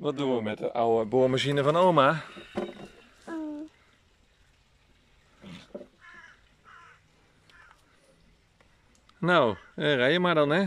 Wat doen we met de oude boormachine van oma? Oh. Nou, eh, rij je maar dan hè.